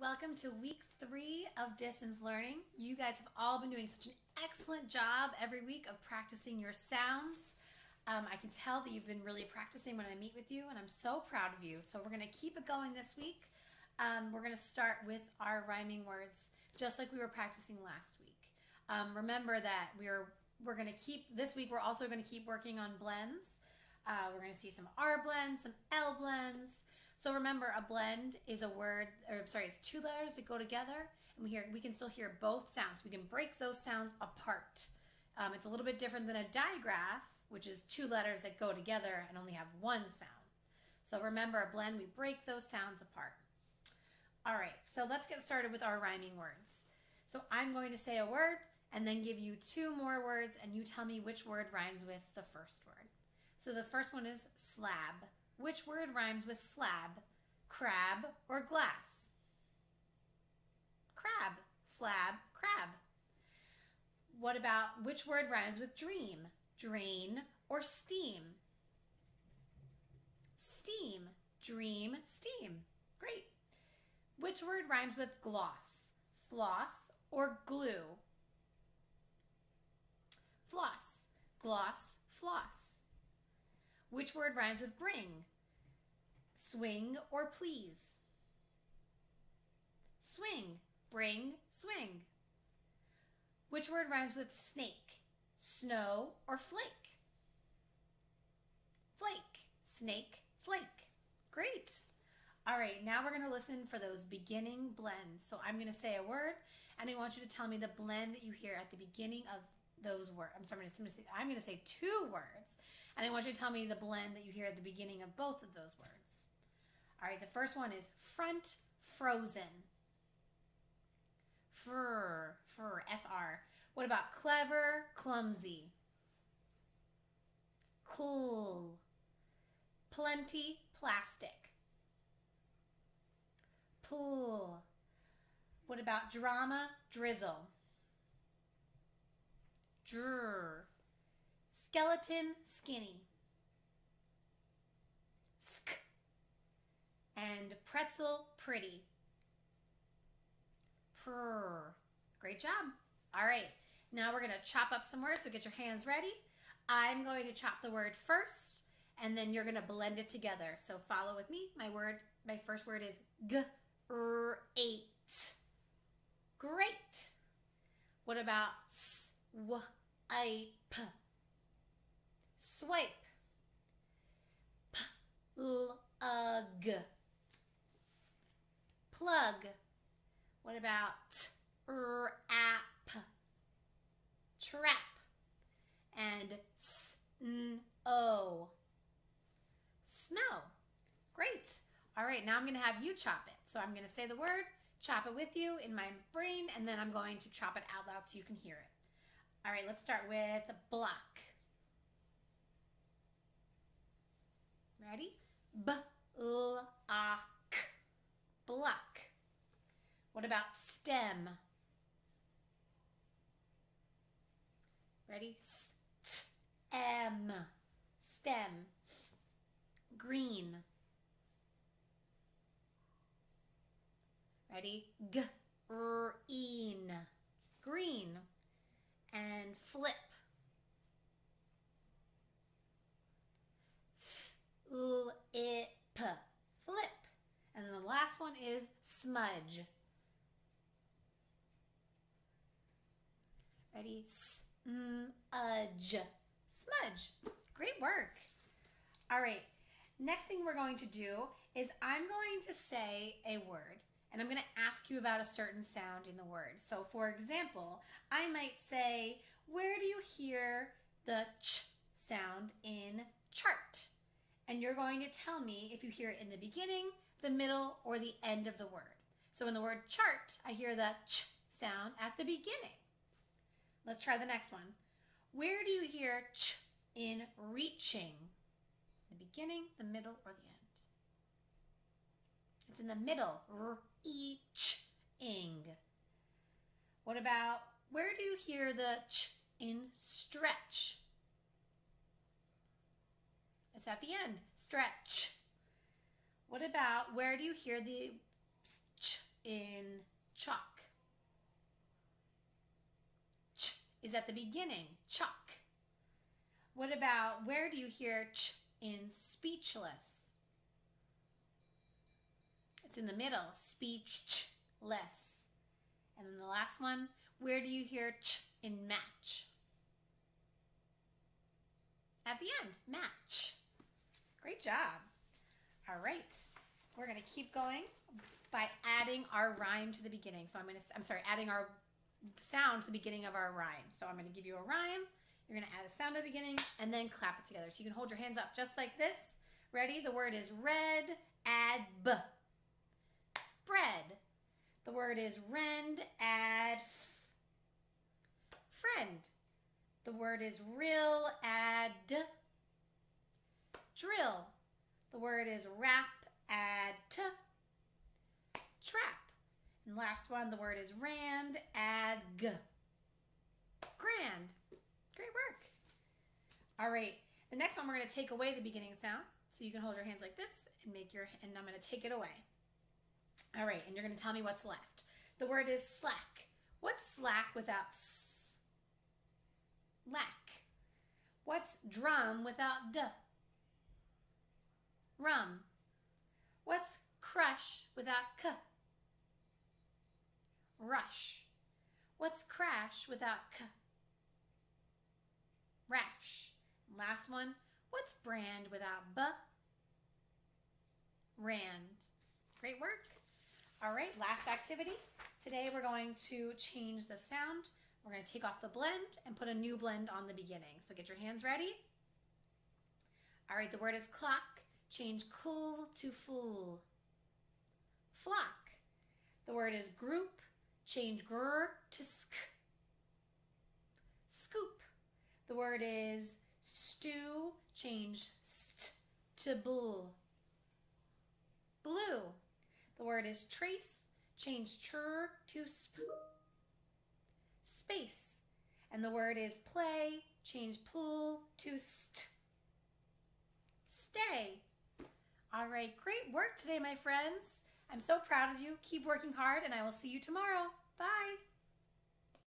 Welcome to week three of distance learning. You guys have all been doing such an excellent job every week of practicing your sounds. Um, I can tell that you've been really practicing when I meet with you, and I'm so proud of you. So we're going to keep it going this week. Um, we're going to start with our rhyming words, just like we were practicing last week. Um, remember that we're we're going to keep this week. We're also going to keep working on blends. Uh, we're going to see some R blends, some L blends. So remember, a blend is a word, or sorry, it's two letters that go together, and we hear we can still hear both sounds. We can break those sounds apart. Um, it's a little bit different than a digraph, which is two letters that go together and only have one sound. So remember, a blend, we break those sounds apart. All right, so let's get started with our rhyming words. So I'm going to say a word and then give you two more words, and you tell me which word rhymes with the first word. So the first one is slab. Which word rhymes with slab? Crab or glass? Crab, slab, crab. What about which word rhymes with dream? Drain or steam? Steam, dream, steam. Great. Which word rhymes with gloss? Floss or glue? Floss, gloss, floss. Which word rhymes with bring? Swing or please? Swing, bring, swing. Which word rhymes with snake? Snow or flake? Flake, snake, flake. Great. All right, now we're going to listen for those beginning blends. So I'm going to say a word, and I want you to tell me the blend that you hear at the beginning of those words. I'm sorry, I'm going, say, I'm to say two words, and I want you to tell me the blend that you hear at the beginning of both of those words. All right, the first one is front frozen. Fur, fur, F-R. What about clever, clumsy? Cool. Plenty, plastic. Pool. What about drama, drizzle? Drr. Skeleton, skinny. Sk. And pretzel, pretty. Prr. Great job. All right, now we're going to chop up some words, so get your hands ready. I'm going to chop the word first, and then you're going to blend it together. So follow with me. My word, my first word is g, r, eight. Great. What about s, w, I, p? Swipe. P, l, ug. Plug. What about t, r, app? Trap. And s, n, o. Snow. Great. All right, now I'm going to have you chop it. So I'm going to say the word, chop it with you in my brain, and then I'm going to chop it out loud so you can hear it. All right, let's start with block. Ready? B l a k. Block. What about stem? Ready? S t m. Stem. Green. Ready? G r -een. Green. And flip. Flip. Flip. And then the last one is smudge. Ready? Smudge. Smudge. Great work. All right. Next thing we're going to do is I'm going to say a word and I'm going to ask you about a certain sound in the word. So for example, I might say, where do you hear the ch sound in chart? And you're going to tell me if you hear it in the beginning, the middle, or the end of the word. So in the word chart, I hear the ch sound at the beginning. Let's try the next one. Where do you hear ch in reaching? The beginning, the middle, or the end? It's in the middle. R-e-ch-ing. What about, where do you hear the ch in stretch? It's at the end. Stretch. What about, where do you hear the ch in chalk. Ch is at the beginning, chalk. What about where do you hear ch in speechless? It's in the middle, speech less. And then the last one, where do you hear ch in match? At the end, match. Great job. All right, we're gonna keep going by adding our rhyme to the beginning. So I'm gonna, I'm sorry, adding our sound to the beginning of our rhyme. So I'm gonna give you a rhyme, you're gonna add a sound at the beginning, and then clap it together. So you can hold your hands up just like this. Ready? The word is red, add b. Bread. The word is rend, add f. Friend. The word is rill, add. Drill. The word is wrap, add. Trap. And last one, the word is rand, add g. Grand. Great work. All right. The next one, we're going to take away the beginning sound. So you can hold your hands like this and make your, and I'm going to take it away. All right. And you're going to tell me what's left. The word is slack. What's slack without s? Lack. What's drum without d? Rum. What's crush without k? Rush. What's crash without k? Rash. Last one. What's brand without b? Rand. Great work. All right, last activity. Today we're going to change the sound. We're going to take off the blend and put a new blend on the beginning. So get your hands ready. All right, the word is clock. Change cool to fool. Flock. The word is group. Change grr to sk. Scoop. The word is stew. Change st to bull. Blue. The word is trace. Change chur to sp. Space. And the word is play. Change pull to st. Stay. All right, great work today, my friends. I'm so proud of you. Keep working hard, and I will see you tomorrow. Bye.